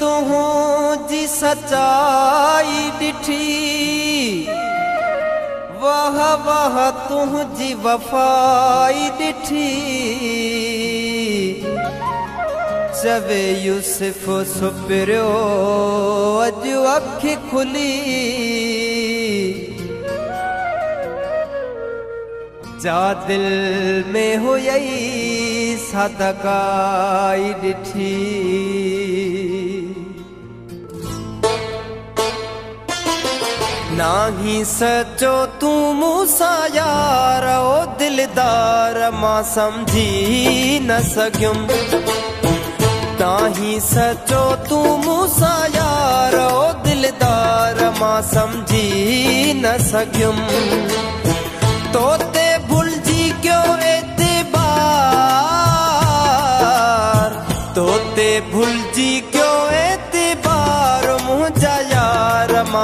तुंहिंजी सचाई ॾिठी वाह वाह तुंहिंजी वफ़ाई ॾिठी चवे यूसुफ सुपिरियो अॼु अखि खुली। जा दिल में हुई सदकाई ॾिठी नाही सचो तूं मूंसां यार ओ दिलदार मां सम्झी न सघियुमि। नाही सचो तूं मूंसां यार ओ दिलदार मां सम्झी न सघियुमि। तोते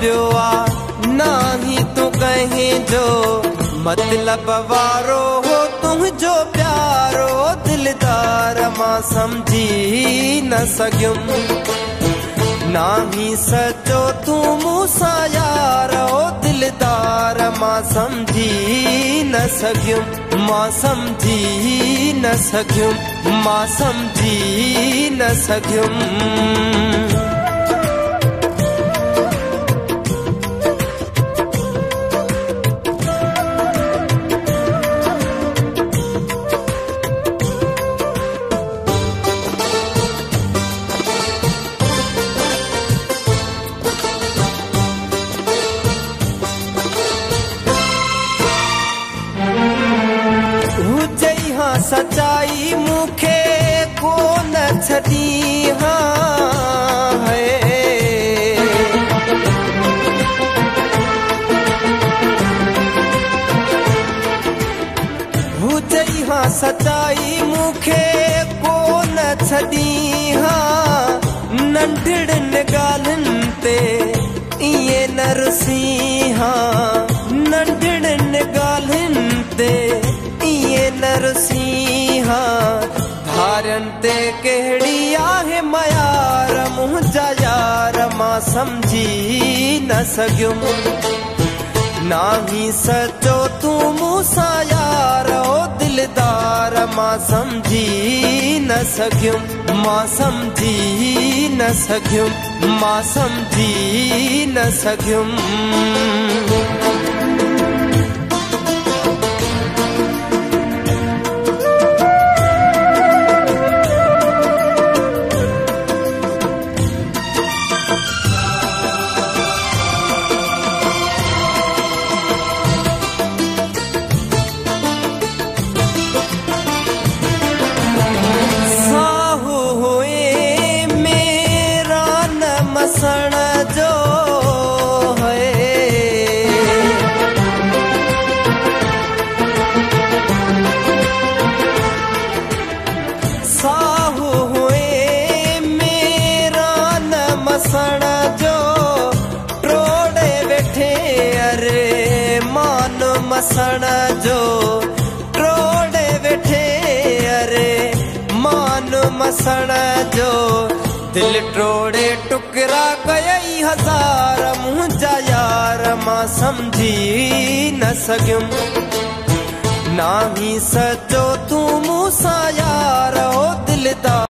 पियो आहे नाही तूं कंहिंजो मतिलब वारो हो तुंहिंजो प्यारो, दिलदार माँ सम्झी न सघियुमि नाही सचो तूं मूंसां यार ओ दिलदार माँ सम्झी न सघियुमि माँ सम्झी न सघियुमि माँ सम्झी न सघियुमि سچائي مون کي ڪونه ڇڏي ها هجئي ها سچائي مون کي ڪونه ڇڏي ها ننڍڙن ڳالهين تي ائين نه رسي ها ते कहिड़ी आहे मयार मां सम्झी न सघियुमि नाही सचो तूं मूंसां यार ओ दिलदार मां सम्झी न सघियुमि मां सम्झी न सघियुमि मां सम्झी न सघियुमि मसण जो ट्रोड़े वेठे अरे मान मसण जो दिल ट्रोड़े टुकड़ा कयई हज़ार मुंहिंजा यार मां सम्झी न सघियुमि ना ही सचो तूं मूंसां यार हो दिलदार